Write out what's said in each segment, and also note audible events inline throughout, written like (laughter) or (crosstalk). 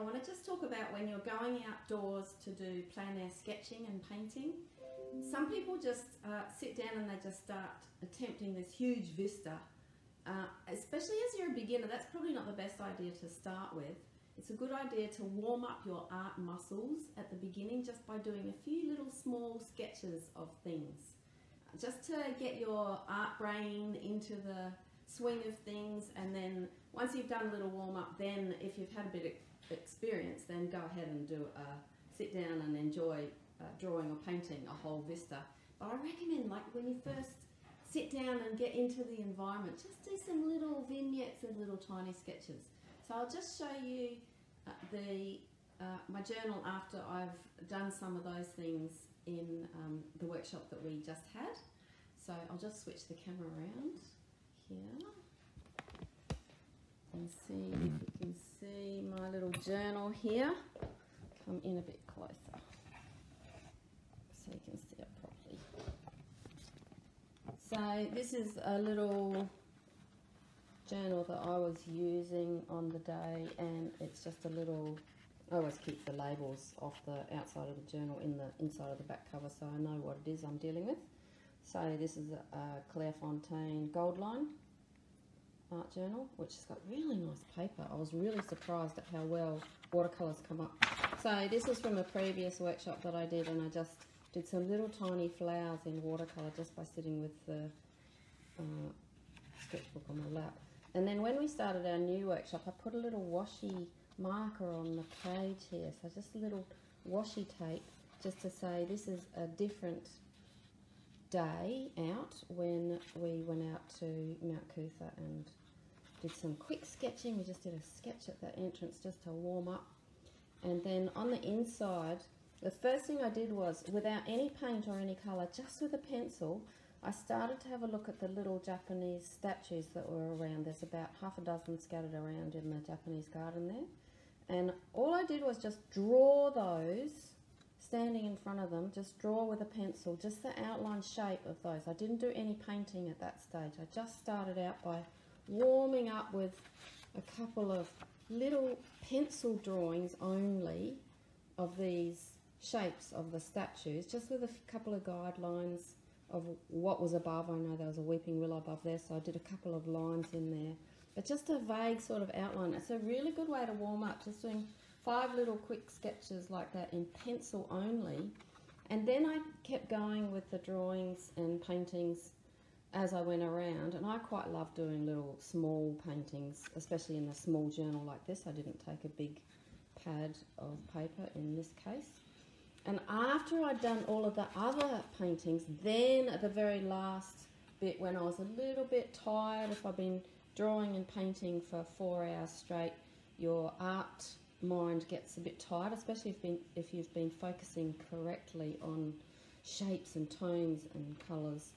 want to just talk about when you're going outdoors to do plein air sketching and painting. Some people just uh, sit down and they just start attempting this huge vista. Uh, especially as you're a beginner, that's probably not the best idea to start with. It's a good idea to warm up your art muscles at the beginning just by doing a few little small sketches of things. Just to get your art brain into the swing of things and then once you've done a little warm up then if you've had a bit of experience then go ahead and do a sit down and enjoy uh, drawing or painting a whole vista. But I recommend like when you first sit down and get into the environment just do some little vignettes and little tiny sketches. So I'll just show you uh, the uh, my journal after I've done some of those things in um, the workshop that we just had. So I'll just switch the camera around here and see if you can see my little journal here. Come in a bit closer so you can see it properly. So this is a little journal that I was using on the day and it's just a little I always keep the labels off the outside of the journal in the inside of the back cover so I know what it is I'm dealing with. So this is a, a Clairefontaine Goldline art journal, which has got really nice paper. I was really surprised at how well watercolours come up. So this is from a previous workshop that I did, and I just did some little tiny flowers in watercolour just by sitting with the uh, sketchbook on my lap. And then when we started our new workshop, I put a little washi marker on the page here. So just a little washi tape just to say this is a different day out when we went out to Mount Coot-tha and did some quick sketching. We just did a sketch at the entrance just to warm up. And then on the inside, the first thing I did was, without any paint or any colour, just with a pencil, I started to have a look at the little Japanese statues that were around. There's about half a dozen scattered around in the Japanese garden there. And all I did was just draw those standing in front of them, just draw with a pencil, just the outline shape of those. I didn't do any painting at that stage. I just started out by warming up with a couple of little pencil drawings only of these shapes of the statues, just with a couple of guidelines of what was above. I know there was a weeping willow above there, so I did a couple of lines in there. But just a vague sort of outline. It's a really good way to warm up, just doing five little quick sketches like that in pencil only. And then I kept going with the drawings and paintings as I went around. And I quite love doing little small paintings, especially in a small journal like this. I didn't take a big pad of paper in this case. And after I'd done all of the other paintings, then at the very last bit when I was a little bit tired, if I've been drawing and painting for four hours straight, your art mind gets a bit tired, especially if, been, if you've been focusing correctly on shapes and tones and colours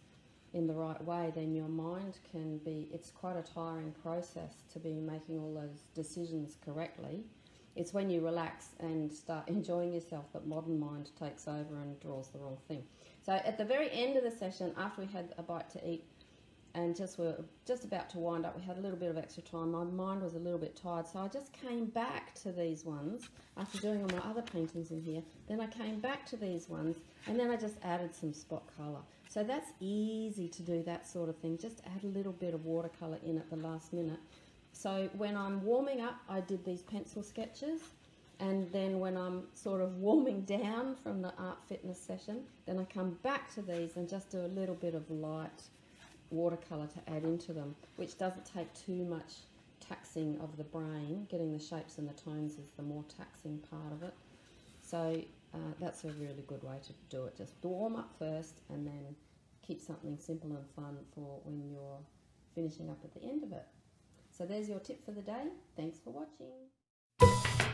in the right way, then your mind can be, it's quite a tiring process to be making all those decisions correctly. It's when you relax and start (laughs) enjoying yourself that modern mind takes over and draws the wrong thing. So at the very end of the session, after we had a bite to eat, and just were just about to wind up. We had a little bit of extra time. My mind was a little bit tired, so I just came back to these ones after doing all my other paintings in here. Then I came back to these ones, and then I just added some spot colour. So that's easy to do that sort of thing. Just add a little bit of watercolour in at the last minute. So when I'm warming up, I did these pencil sketches. And then when I'm sort of (laughs) warming down from the art fitness session, then I come back to these and just do a little bit of light watercolour to add into them, which doesn't take too much taxing of the brain. Getting the shapes and the tones is the more taxing part of it. So uh, that's a really good way to do it. Just warm up first and then keep something simple and fun for when you're finishing up at the end of it. So there's your tip for the day. Thanks for watching.